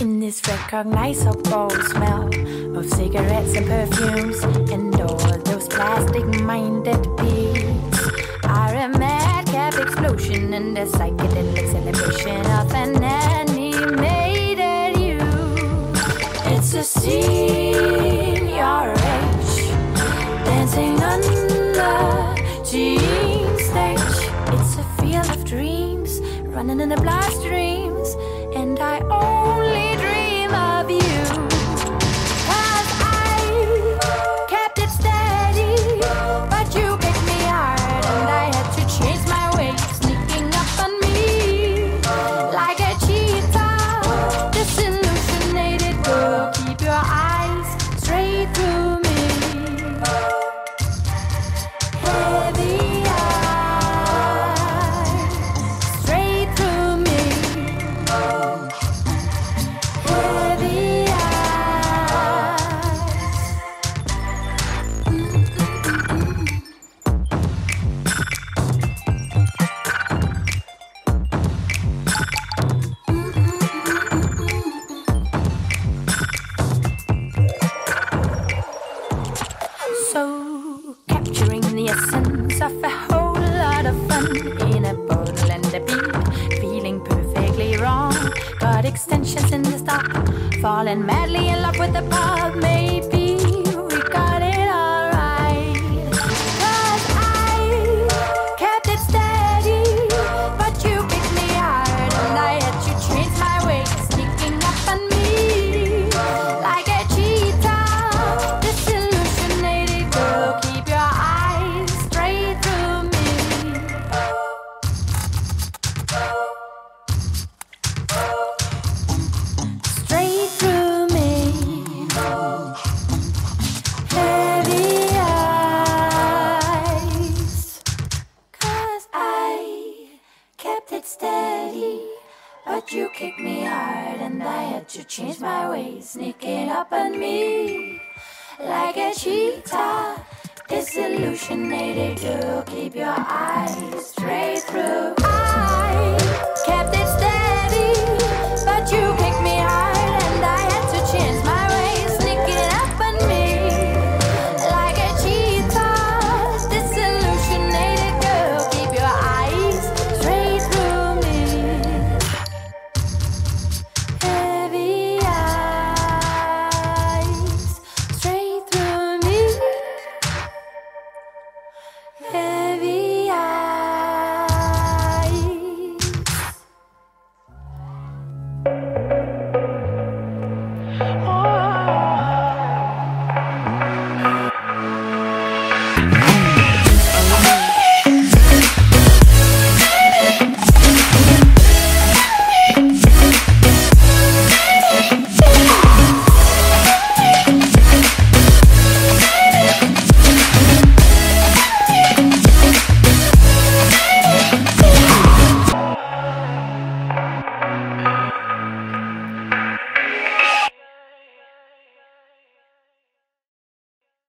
recognizable smell of cigarettes and perfumes and all those plastic minded beats are a madcap explosion and a psychedelic celebration of an animated you. It's a scene your age dancing the jean stage. It's a field of dreams running in the bloodstreams, and capturing the essence of a whole lot of fun in a bottle and a beat, feeling perfectly wrong. Got extensions in the stock, falling madly in love with the pop. Maybe you kicked me hard, and I had to change my ways, sneaking up on me like a cheetah. Disillusionated girl, keep your eyes straight through.